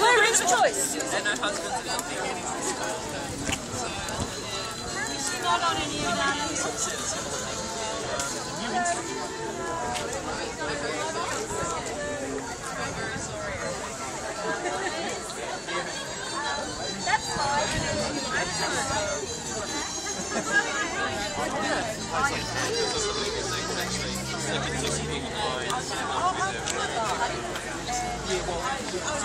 Where is choice? And her husband's not on any of that. Yeah, well,